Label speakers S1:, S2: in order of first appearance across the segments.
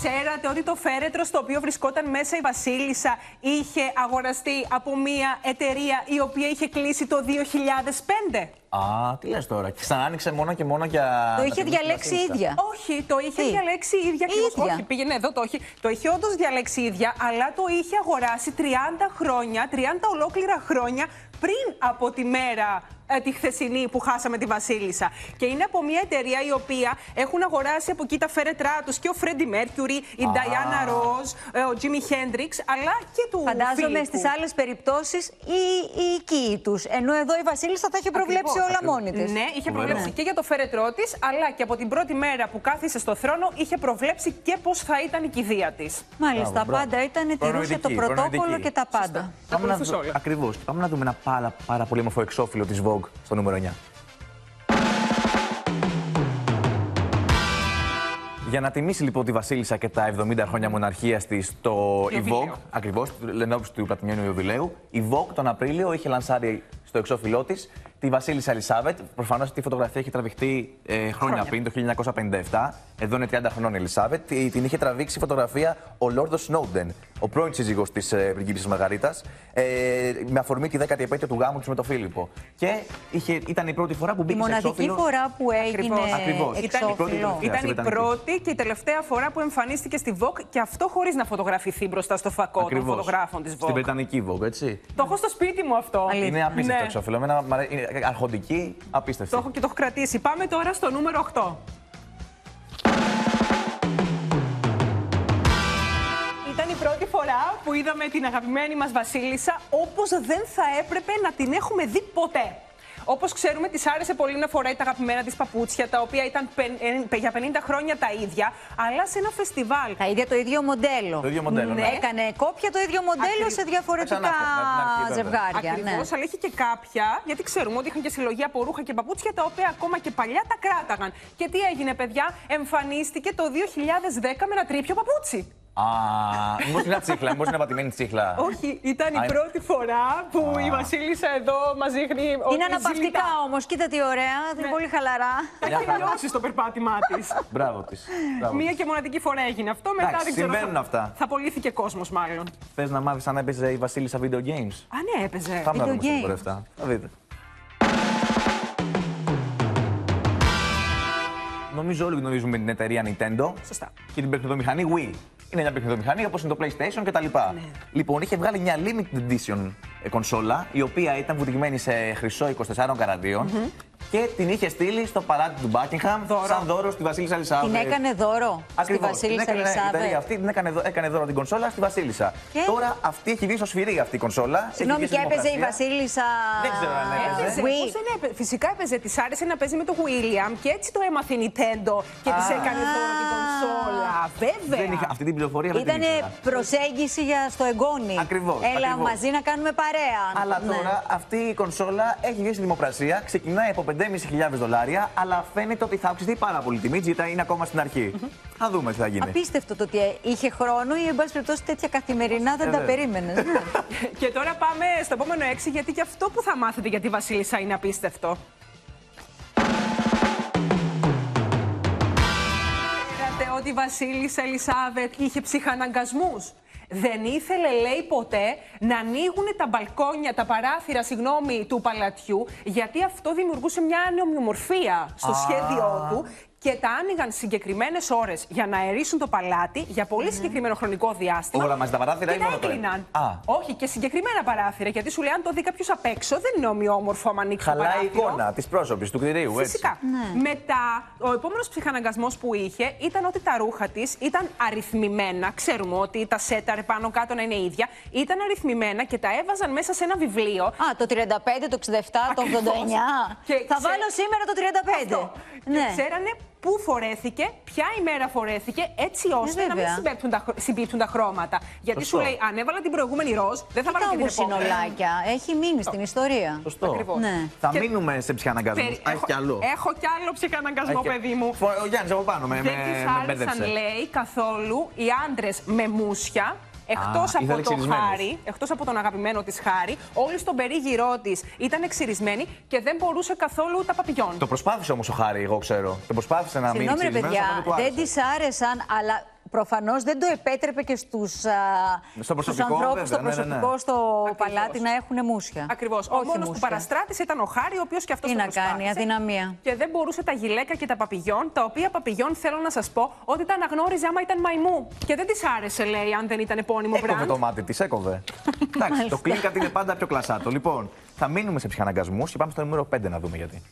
S1: ξέρατε ότι το φέρετρο στο οποίο βρισκόταν μέσα η Βασίλισσα είχε αγοραστεί από μια εταιρεία η οποία είχε κλείσει το 2005.
S2: Α, τι λες τώρα. Και ξανά άνοιξε μόνο και μόνο για.
S3: Το
S2: να
S3: είχε
S2: την
S3: διαλέξει η
S2: Βασίλισσα.
S3: ίδια.
S1: Όχι, το είχε
S3: Τι;
S1: διαλέξει η ίδια. ακριβώς.
S3: ίδια.
S1: Όχι, πήγαινε εδώ, το όχι. Το είχε όντως διαλέξει η ίδια, αλλά το είχε αγοράσει 30 χρόνια, 30 ολόκληρα χρόνια πριν από τη μέρα ε, τη χθεσινή που χάσαμε τη Βασίλισσα. Και είναι από μια εταιρεία η οποία έχουν αγοράσει από εκεί τα φέρετρά τους και ο Φρέντι Μέρκιουρι, η Νταϊάννα Ροζ, ε, ο Τζίμι Χέντριξ, αλλά και του
S3: Φαντάζομαι
S1: Φίλιππου.
S3: στις άλλες περιπτώσεις οι, οι οικοί τους. Ενώ εδώ η Βασίλισσα τα έχει προβλέψει
S1: Ακριβώς.
S3: όλα μόνη της.
S1: Ναι, είχε προβλέψει και για το φέρετρό της, αλλά και από την πρώτη μέρα που κάθισε στο θρόνο είχε προβλέψει και πώς θα ήταν η κηδεία της.
S3: Μάλιστα,
S2: Μπράβο, μπράβο.
S3: πάντα ήταν, τηρούσε το
S2: Προνοητική,
S3: πρωτόκολλο
S2: προνοητική.
S3: και τα πάντα.
S2: Πάμε να,
S1: ακολουθούσε
S2: δου...
S1: όλα.
S2: Ακριβώς. Πάμε να δούμε ένα πάρα, πάρα πολύ όμορφο εξώφυλλο της Vogue στο νούμερο 9. Για να τιμήσει λοιπόν τη Βασίλισσα και τα 70 χρόνια μοναρχίας της, το η
S1: Ιουβιλέο.
S2: Vogue, ακριβώς, ενώπιση του Πλατινιανού Ιωβιλέου, η Vogue τον Απρίλιο είχε λανσάρει στο εξώφυλλό της τη Βασίλισσα Ελισάβετ. Προφανώς αυτή η φωτογραφία έχει τραβηχτεί ε, χρόνια, πριν, το 1957. Εδώ είναι 30 χρονών η Ελισάβετ. Τη- Την είχε τραβήξει η φωτογραφία ο Λόρδος Σνόντεν, ο πρώην σύζυγος της ε, πριγκίπισσας Μαργαρίτα, ε, με αφορμή τη 10η επέτειο του γάμου της με τον Φίλιππο. Και είχε, ήταν η πρώτη φορά που
S3: Η
S2: μπήκε σε
S3: μοναδική
S2: εξώφυλλο.
S3: φορά που έγινε
S1: Ακριβώς.
S2: Ακριβώς.
S1: Ήταν η πρώτη
S3: εξώφυλλο.
S2: τελευταία.
S1: Ήταν η
S2: Βρετανική.
S1: πρώτη και η τελευταία φορά που εμφανίστηκε στη Vogue και αυτό χωρίς να φωτογραφηθεί μπροστά στο φακό
S2: Ακριβώς.
S1: των φωτογράφων της
S2: Στην
S1: Vogue.
S2: Βρετανική Vogue, έτσι.
S1: Το έχω στο σπίτι μου αυτό.
S3: Αλήθεια.
S2: Είναι απίστευτο
S1: Ναι.
S2: εξώφυλλο. Εμένα μ' αρέ- είναι αρχοντική, απίστευτη.
S1: Το έχω και το έχω κρατήσει. Πάμε τώρα στο νούμερο 8. Ήταν η πρώτη φορά που είδαμε την αγαπημένη μας Βασίλισσα όπως δεν θα έπρεπε να την έχουμε δει ποτέ. Όπως ξέρουμε, της άρεσε πολύ να φοράει τα αγαπημένα της παπούτσια, τα οποία ήταν πεν- ε, για 50 χρόνια τα ίδια, αλλά σε ένα φεστιβάλ.
S3: Τα ίδια το ίδιο μοντέλο.
S2: Το ίδιο μοντέλο, ναι.
S3: Έκανε κόπια το ίδιο μοντέλο
S1: Ακριβώς.
S3: σε διαφορετικά
S2: Ξανά, από την αρχή, βέβαια.
S3: ζευγάρια.
S1: Ακριβώς,
S3: Ναι.
S1: αλλά είχε και κάποια, γιατί ξέρουμε ότι είχαν και συλλογή από ρούχα και παπούτσια, τα οποία ακόμα και παλιά τα κράταγαν. Και τι έγινε, παιδιά, εμφανίστηκε το 2010 με ένα τρίπιο παπούτσι.
S2: Α, μήπω είναι τσίχλα, μήπω είναι πατημένη τσίχλα.
S1: Όχι, ήταν η
S2: Α,
S1: πρώτη φορά που η Βασίλισσα εδώ μας δείχνει. ότι
S3: Είναι αναπαυτικά
S1: ζηλά.
S3: όμως. Κοίτα τι ωραία,
S1: Ναι.
S3: είναι πολύ χαλαρά.
S1: Έχει τελειώσει στο περπάτημά της.
S2: Μπράβο της.
S1: Μία και μοναδική φορά έγινε αυτό. Μετά
S2: Εντάξει,
S1: δεν ξέρω.
S2: συμβαίνουν
S1: θα-
S2: αυτά.
S1: Θα πωλήθηκε κόσμος, μάλλον.
S2: Θες να μάθεις αν έπαιζε η Βασίλισσα video games;
S1: Α, ναι, έπαιζε.
S2: Πάμε να
S3: Video
S2: δούμε στο νούμερο
S3: games.
S2: 7. Θα δείτε. Νομίζω όλοι γνωρίζουμε την εταιρεία Nintendo
S1: Σωστά.
S2: και την παιχνιδομηχανή Wii. Είναι μια παιχνιδομηχανή όπως είναι το PlayStation κτλ.
S1: Ναι.
S2: Λοιπόν, είχε βγάλει μια limited edition ε, κονσόλα, η οποία ήταν βουτυγμένη σε χρυσό 24 καραντίων και την είχε στείλει στο παλάτι του Buckingham
S1: Δώρο.
S2: σαν δώρο στη Βασίλισσα Ελισάβετ.
S3: Την έκανε δώρο στη
S2: Ακριβώς.
S3: Βασίλισσα
S2: Την έκανε- Η εταιρεία
S3: Ελισάβετ.
S2: αυτή την έκανε, δω- έκανε δώρο την κονσόλα στη Βασίλισσα.
S3: Και;
S2: Τώρα αυτή έχει βγει στο σφυρί αυτή η κονσόλα. έχει
S3: Συγγνώμη,
S2: βγει
S3: και
S2: στη
S3: έπαιζε η
S2: δημοκρασία.
S3: Βασίλισσα.
S2: Δεν ξέρω αν έπαιζε.
S1: Έπαιζε.
S3: Wii.
S1: Πώς δεν έπαιζε. Φυσικά έπαιζε. Της άρεσε να παίζει με το William και έτσι το έμαθε η Nintendo και της
S2: Α.
S1: έκανε δώρο την κονσόλα. Βέβαια.
S2: Δεν είχα αυτή την πληροφορία. δεν την
S3: Ήταν
S2: ήξερα.
S3: προσέγγιση για στο εγγόνι.
S2: Ακριβώς,
S3: Έλα
S2: ακριβώς.
S3: μαζί να κάνουμε παρέα.
S2: Αλλά
S3: Ναι.
S2: τώρα αυτή η κονσόλα έχει βγει στη δημοκρασία, ξεκινάει από 5.500 δολάρια, αλλά φαίνεται ότι θα αυξηθεί πάρα πολύ η τιμή, γιατί είναι ακόμα στην αρχή. Θα δούμε τι θα γίνει.
S3: Απίστευτο το ότι είχε χρόνο ή εν πάση περιπτώσει τέτοια καθημερινά δεν
S2: Ε,
S3: τα
S2: βέβαια.
S3: περίμενες.
S1: Και τώρα πάμε στο επόμενο 6, γιατί και αυτό που θα μάθετε για τη Βασίλισσα είναι απίστευτο. Ξέρατε ότι η Βασίλισσα Ελισάβετ είχε ψυχαναγκασμούς; Δεν ήθελε, λέει, ποτέ να ανοίγουν τα μπαλκόνια, τα παράθυρα, συγγνώμη, του παλατιού, γιατί αυτό δημιουργούσε μια ανομοιομορφία στο
S2: Α.
S1: σχέδιό του και τα άνοιγαν συγκεκριμένες ώρες για να αερίσουν το παλάτι για πολύ συγκεκριμένο χρονικό διάστημα.
S2: Όλα μαζί τα παράθυρα
S1: και
S2: ή
S1: τα
S2: μόνο το ένα;
S1: έκλειναν.
S2: Α.
S1: Όχι, και συγκεκριμένα παράθυρα. Γιατί σου λέει, αν το δει κάποιος απ' έξω, δεν είναι ομοιόμορφο άμα ανοίξει το
S2: Χαλάει η
S1: παράθυρο.
S2: εικόνα της πρόσωπης, του κτηρίου, έτσι.
S1: Φυσικά. Μετά, ο επόμενος ψυχαναγκασμός που είχε ήταν ότι τα ρούχα της ήταν αριθμημένα. Ξέρουμε ότι τα σέταρε πάνω κάτω να είναι ίδια. Ήταν αριθμημένα και τα έβαζαν μέσα σε ένα βιβλίο.
S3: Α, το 35, το 67, το 89.
S1: Ακριβώς. Και
S3: Θα
S1: ξέ-
S3: βάλω σήμερα το 35.
S1: Αυτό. Και
S3: Ναι.
S1: ξέρανε πού φορέθηκε, ποια ημέρα φορέθηκε, έτσι ώστε να μην
S3: βέβαια.
S1: συμπίπτουν τα, χρ- συμπίπτουν τα χρώματα. Γιατί
S2: Σωστό.
S1: σου λέει, αν έβαλα την προηγούμενη ροζ, δεν θα
S3: Κοίτα
S1: βάλω και την
S3: όμως
S1: επόμενη.
S3: συνολάκια. Έχει μείνει στην ιστορία.
S2: Σωστό.
S1: Ακριβώς.
S3: Ναι.
S2: Θα
S1: Και-
S2: μείνουμε σε ψυχαναγκασμού.
S1: Περι-
S2: Α, έχει κι άλλο.
S1: Έχω κι άλλο ψυχαναγκασμό,
S2: Έχει-
S1: παιδί μου.
S2: Φο- Ο Γιάννης από πάνω με,
S1: Δεν
S2: με,
S1: της
S2: με
S1: άρεσαν,
S2: μπέρδεψε.
S1: λέει, καθόλου οι άντρες με μουσια. Εκτός από
S2: ήθελε
S1: το
S2: ξυρισμένους.
S1: χάρι, εκτός από τον αγαπημένο της χάρη, όλοι στον περίγυρό της ήταν εξυρισμένοι και δεν μπορούσε καθόλου τα παπηγιόν.
S2: Το προσπάθησε όμως ο Χάρη, εγώ ξέρω. Το προσπάθησε να μείνει
S3: Συγγνώμη, ρε
S2: ξυρισμένος,
S3: παιδιά,
S2: αλλά δεν του
S3: δεν
S2: άρεσε.
S3: της άρεσαν, αλλά προφανώς δεν το επέτρεπε και στους
S2: Στο προσωπικό,
S3: ανθρώπους
S2: βέβαια,
S3: στο
S2: ναι, ναι, ναι.
S3: προσωπικό στο
S1: Ακριβώς.
S3: παλάτι να έχουν μουσια.
S1: Ακριβώς. Ο
S3: Όχι
S1: μόνος που
S3: μουσια.
S1: παραστράτησε ήταν ο Χάρη, ο οποίος και αυτός
S3: Τι να κάνει, αδυναμία.
S1: Και δεν μπορούσε τα γυλαίκα και τα παπηγιόν, τα οποία παπηγιόν θέλω να σας πω ότι τα αναγνώριζε άμα ήταν μαϊμού. Και δεν της άρεσε, λέει, αν δεν ήταν επώνυμο
S2: Έκοβε
S1: μπραντ.
S2: το μάτι της, έκοβε. Εντάξει, το κλίνκατ είναι πάντα πιο κλασάτο. Λοιπόν, θα μείνουμε σε ψυχαναγκασμούς και πάμε στο νούμερο 5 να δούμε γιατί.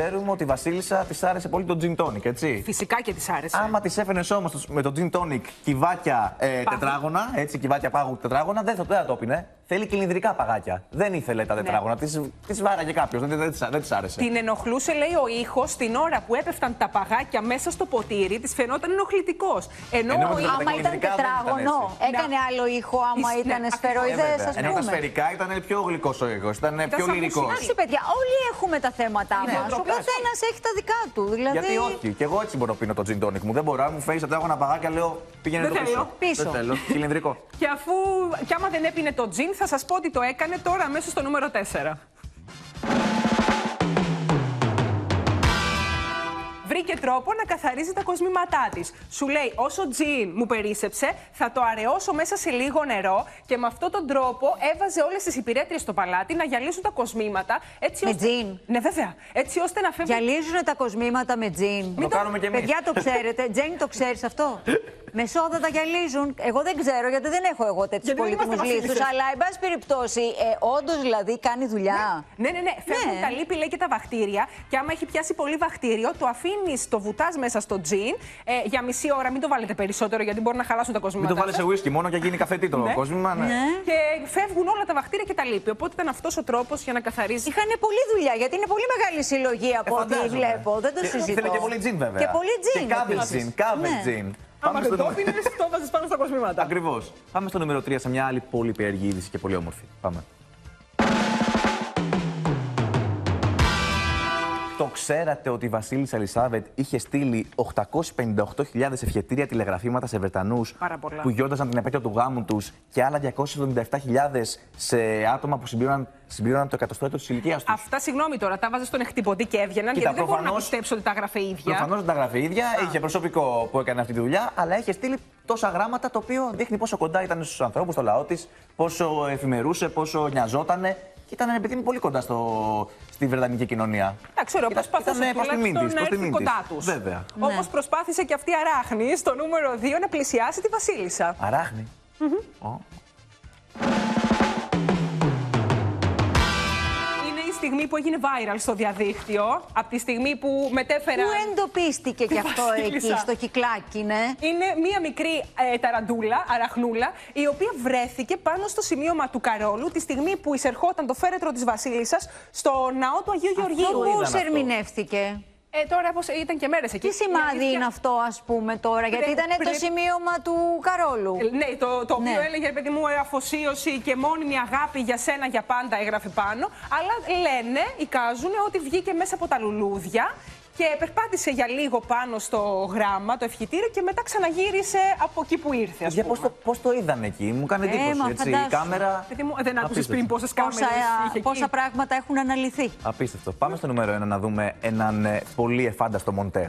S2: Ξέρουμε ότι η Βασίλισσα της άρεσε πολύ το gin tonic, έτσι.
S1: Φυσικά και της άρεσε.
S2: Άμα της έφερε όμως με το gin tonic κυβάκια ε,
S1: Πάγου.
S2: τετράγωνα, έτσι, κυβάκια πάγου τετράγωνα, δεν θα, δεν θα το πίνε. Θέλει κυλινδρικά παγάκια. Δεν ήθελε τα τετράγωνα. Τη τις βάραγε κάποιος. Δεν, δεν, της- δεν της άρεσε.
S1: Την ενοχλούσε, λέει, ο ήχος την ώρα που έπεφταν τα παγάκια μέσα στο ποτήρι, της φαινόταν ενοχλητικός. Ενώ
S2: Ενώ
S1: ο
S2: με
S1: ήχος-
S3: Άμα ήταν
S2: κυλινδρικά δεν ήταν
S3: τετράγωνο,
S1: έτσι.
S3: έκανε
S1: Να.
S3: άλλο ήχο. Άμα
S1: Εις-
S3: ήταν
S1: ναι,
S3: σφαιροειδέ,
S2: Ε,
S3: ας
S2: βέβαια. Ενώ τα
S3: πούμε.
S2: σφαιρικά ήταν πιο γλυκός ο ήχος, ήταν πιο
S1: σαν
S2: λυρικός.
S1: μουσική.
S3: Εντάξει, παιδιά, όλοι έχουμε τα θέματα
S1: Ναι,
S3: μας.
S1: το
S3: Ο
S1: πες.
S3: καθένας έχει τα δικά του. Δηλαδή.
S2: Γιατί όχι, και εγώ έτσι μπορώ να πίνω το gin tonic μου. Δεν μπορώ, αν μου φέρεις τετράγωνα παγάκια, λέω πήγαινε
S1: Δεν
S2: το
S1: θέλω.
S2: πίσω.
S3: Πίσω.
S2: Δεν θέλω, κυλινδρικό.
S1: Και αφού. Και άμα δεν έπινε το τζιν, θα σας πω ότι το έκανε τώρα αμέσως στο νούμερο 4. Βρήκε τρόπο να καθαρίζει τα κοσμήματά της. Σου λέει, όσο τζιν μου περίσεψε, θα το αραιώσω μέσα σε λίγο νερό και με αυτόν τον τρόπο έβαζε όλες τις υπηρέτριες στο παλάτι να γυαλίσουν τα κοσμήματα. Έτσι
S3: Με
S1: ώστε...
S3: τζιν;
S1: Ναι, βέβαια. Έτσι ώστε να φεύγουν.
S3: Γυαλίζουν τα κοσμήματα με τζιν.
S2: Το κάνουμε κι εμείς.
S3: Παιδιά, το ξέρετε. Τζέιν, το ξέρεις αυτό; Με σόδα τα γυαλίζουν. Εγώ δεν ξέρω γιατί δεν έχω εγώ τέτοιους
S1: Γιατί δεν
S3: πολύτιμους
S1: είμαστε
S3: λίθους.
S1: βασίλισσες.
S3: Αλλά, εν πάση περιπτώσει, ε, όντως δηλαδή κάνει δουλειά.
S1: Ναι, ναι, ναι. Φεύγουν
S3: Ναι.
S1: τα λίπη, λέει και τα βακτήρια. Και άμα έχει πιάσει πολύ βακτήριο, το αφήνει, το βουτά μέσα στο τζιν ε, για μισή ώρα. Μην το βάλετε περισσότερο γιατί μπορεί να χαλάσουν τα
S2: Μην
S1: κοσμήματα.
S2: το βάλεις σε
S1: σας.
S2: whisky μόνο και γίνει καφετή το
S1: Ναι.
S2: κόσμημα. Ναι.
S3: Ναι.
S1: Και φεύγουν όλα τα βακτήρια και τα λίπη. Οπότε ήταν αυτός ο τρόπος για να καθαρίζει.
S3: Είχαν πολλή δουλειά γιατί είναι πολύ μεγάλη συλλογή από
S2: Ε,
S3: ό,τι
S2: φαντάζομαι.
S3: βλέπω. Δεν το
S2: Και-
S3: συζητώ.
S2: Ήθελε και πολύ τζιν βέβαια.
S3: Και πολύ τζιν.
S2: Και κάβελ
S3: επίσης.
S2: τζιν, κάβελ
S3: Ναι.
S2: τζιν.
S1: Άμα
S2: στο
S1: δεν το
S2: νούμερο-
S1: πίνεις, το βάζεις πάνω στα κοσμήματα.
S2: Ακριβώς. Πάμε στο νούμερο 3 σε μια άλλη πολύ περίεργη είδηση και πολύ όμορφη. Πάμε. Το ξέρατε ότι η Βασίλισσα Ελισάβετ είχε στείλει 858.000 ευχετήρια τηλεγραφήματα σε Βρετανούς
S1: Πάρα πολλά.
S2: που γιόρταζαν την επέτειο του γάμου τους και άλλα 277.000 σε άτομα που συμπλήρωναν, συμπλήρωναν το εκατοστό έτος της ηλικίας τους.
S1: Αυτά, συγγνώμη τώρα, τα βάζε στον εκτυπωτή και έβγαιναν.
S2: Κοίτα,
S1: γιατί δεν μπορώ να
S2: προφανώς-
S1: πιστέψω ότι τα έγραφε η ίδια.
S2: Προφανώς δεν τα γράφει η ίδια, είχε προσωπικό που έκανε αυτή τη δουλειά, αλλά είχε στείλει τόσα γράμματα το οποίο δείχνει πόσο κοντά ήταν στους ανθρώπους, στο λαό της, πόσο εφημερούσε, πόσο νοιαζότανε. Και ήταν επειδή είναι πολύ κοντά στο, στη Βρετανική κοινωνία.
S1: Εντάξει, ωραία,
S2: Ήταν-
S1: προσπαθούσε
S2: ήταν προς τιμήν
S1: τουλάχιστον
S2: της,
S1: να
S2: προς
S1: έρθει
S2: τιμήν
S1: κοντά
S2: της.
S1: τους.
S2: Βέβαια.
S1: Όπως προσπάθησε και αυτή η αράχνη στο νούμερο 2 να πλησιάσει τη Βασίλισσα.
S2: Αράχνη. Ω.
S1: Είναι η στιγμή που έγινε viral στο διαδίκτυο. Από τη στιγμή που μετέφερα.
S3: Πού εντοπίστηκε κι αυτό εκεί,
S1: Βασίλισσα.
S3: στο κυκλάκι, ναι;
S1: Είναι μία μικρή ε, ταραντούλα, αραχνούλα, η οποία βρέθηκε πάνω στο σημείωμα του Καρόλου τη στιγμή που εισερχόταν το φέρετρο της Βασίλισσας στο ναό του Αγίου Γεωργίου.
S2: είδαν
S3: Πώς
S2: αυτό.
S3: ερμηνεύτηκε.
S1: Ε, τώρα πώς, ήταν και μέρες εκεί.
S3: Τι σημάδι
S1: Η αλήθεια-
S3: είναι αυτό, ας πούμε, τώρα, γιατί
S1: Πρέπει-
S3: ήταν το
S1: πρέπει-
S3: σημείωμα του Καρόλου.
S1: Ε, Ναι, το, το οποίο
S3: Ναι.
S1: έλεγε, ρε παιδί μου, ε, αφοσίωση και μόνιμη αγάπη για σένα για πάντα έγραφε πάνω. Αλλά λένε, εικάζουν ότι βγήκε μέσα από τα λουλούδια και περπάτησε για λίγο πάνω στο γράμμα, το ευχητήριο και μετά ξαναγύρισε από εκεί που ήρθε. Ας
S2: Για
S1: πούμε.
S2: πώ το, πώς το είδαν εκεί, μου κάνει
S3: Ε,
S2: εντύπωση.
S3: μα
S2: έτσι, η
S3: φαντάσου.
S2: κάμερα.
S1: Παιδί μου, δεν άκουσες
S2: Απίστευτο.
S1: πριν πόσες κάμερες
S3: Πόσα,
S1: είχε εκεί.
S3: πόσα πράγματα έχουν αναλυθεί.
S2: Απίστευτο. Πάμε στο νούμερο 1 να δούμε έναν ε, πολύ εφάνταστο μοντέρ.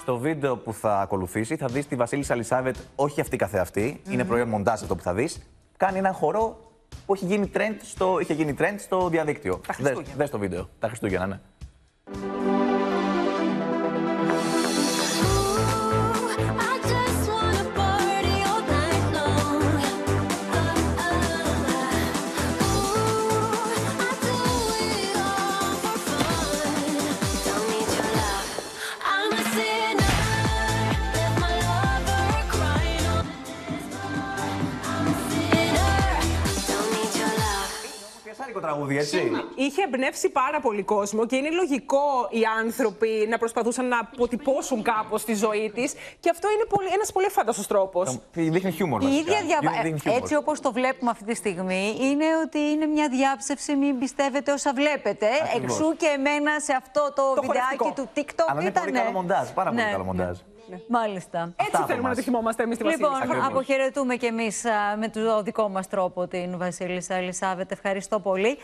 S2: Στο βίντεο που θα ακολουθήσει θα δεις τη Βασίλισσα Ελισάβετ, όχι αυτή καθεαυτή, είναι προϊόν μοντάζ αυτό που θα δεις, κάνει έναν χορό που έχει γίνει trend στο, είχε γίνει trend στο διαδίκτυο.
S1: Τα Χριστούγεννα.
S2: Δες το βίντεο. Τα Χριστούγεννα, ναι. Τραγούδι, έτσι.
S1: Είχε εμπνεύσει πάρα πολύ κόσμο και είναι λογικό οι άνθρωποι να προσπαθούσαν να αποτυπώσουν κάπως τη ζωή της. Και αυτό είναι πολύ, ένας πολύ φάνταστος τρόπος.
S2: Δείχνει χιούμορ.
S3: Η
S2: βασικά.
S3: ίδια διαβα...
S2: Δείχνει χιούμορ.
S3: Έτσι όπως το βλέπουμε αυτή τη στιγμή, είναι ότι είναι μια διάψευση, μην πιστεύετε όσα βλέπετε.
S2: Ακριβώς.
S3: Εξού και εμένα σε αυτό το,
S1: Το
S3: βιντεάκι
S1: χορευτικό.
S3: του TikTok
S2: Αλλά είναι πολύ
S3: ήτανε-
S2: καλό μοντάζ. Πάρα πολύ
S3: Ναι.
S2: καλό μοντάζ.
S3: Μάλιστα.
S1: Έτσι
S2: από
S1: θέλουμε να
S2: μας.
S1: το θυμόμαστε εμείς τη
S3: Λοιπόν,
S1: Βασίλισσα.
S2: Ακριβώς.
S3: αποχαιρετούμε κι εμείς α, με το δικό μας τρόπο την Βασίλισσα Ελισάβετ. Ευχαριστώ πολύ.